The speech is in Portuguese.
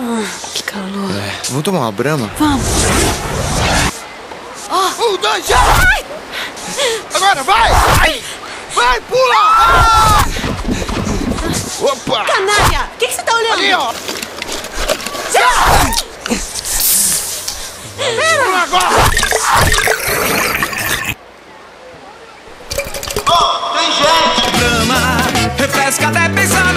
Ah, que calor. É. Vamos tomar uma brama? Vamos. Oh. Um, dois, já! Ai. Agora, vai! Ai. Vai, pula! Ah. Opa! Canalha! O que, você tá olhando? Ali, ó! Já! Pula agora! Oh, tem gente! Brama, refresca até pensar